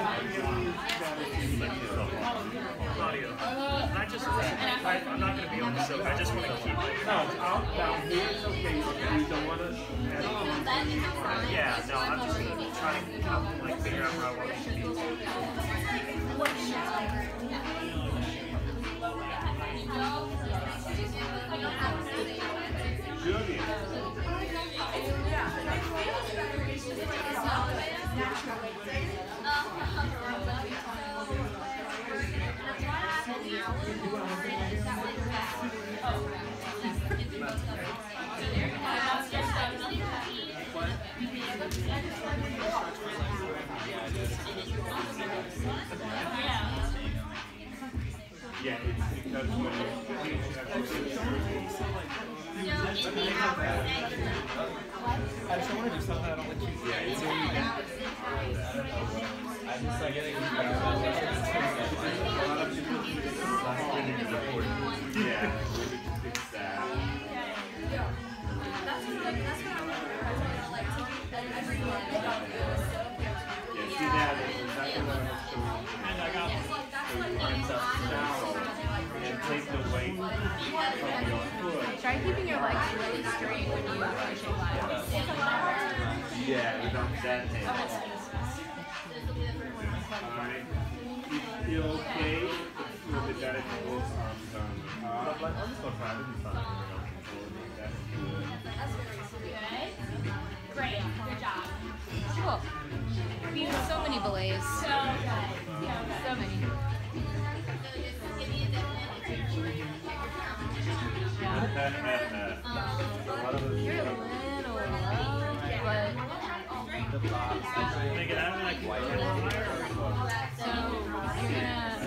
I just, I, I'm not gonna be on the show, I just wanna keep it. No, here it's okay, you don't wanna. Yeah, no, I'm just trying to um, like, figure out where I want to be. Yeah, it's because when you I just want to do something I don't like choose. Yeah, it's I'm just like getting Try keeping your legs really straight when you lines. Yeah, without that hand. Alright, you feel okay with the goes arms on the top? To be fine. So many. So many. You're a little low, but Make it out, like, so you're gonna,